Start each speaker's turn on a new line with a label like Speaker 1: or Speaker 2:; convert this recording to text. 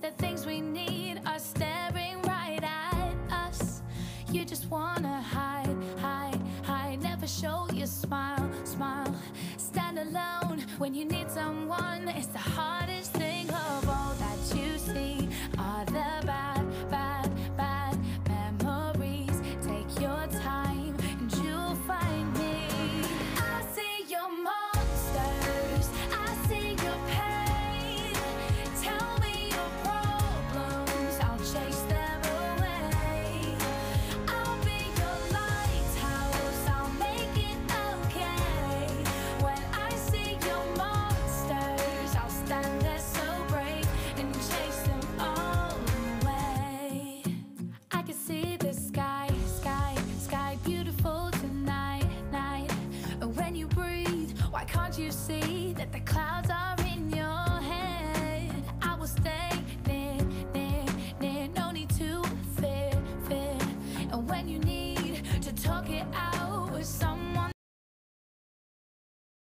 Speaker 1: the things we need are staring right at us. You just wanna hide, hide, hide. Never show your smile, smile. Stand alone when you need someone. It's the hardest you see that the clouds are